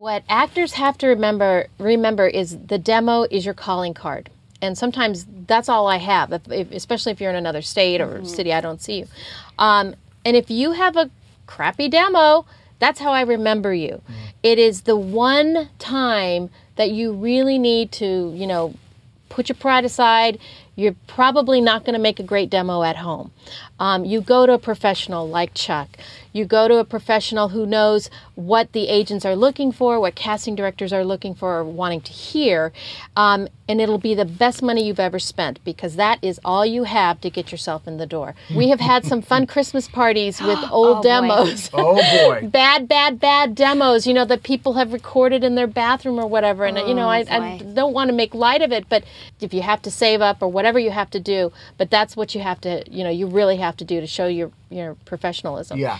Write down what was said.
What actors have to remember remember is the demo is your calling card. And sometimes that's all I have, if, if, especially if you're in another state or Mm-hmm. city, I don't see you. Um, and if you have a crappy demo, that's how I remember you. Mm. It is the one time that you really need to, you know, put your pride aside. You're probably not going to make a great demo at home. Um, you go to a professional like Chuck. You go to a professional who knows what the agents are looking for, what casting directors are looking for or wanting to hear, um, and it'll be the best money you've ever spent because that is all you have to get yourself in the door. We have had some fun Christmas parties with old boy. demos Oh boy. bad, bad, bad demos, you know, that people have recorded in their bathroom or whatever. And, you know, I, I don't want to make light of it, but if you have to save up or whatever you have to do, but that's what you have to, you know, you really have to do to show your, your professionalism. Yeah.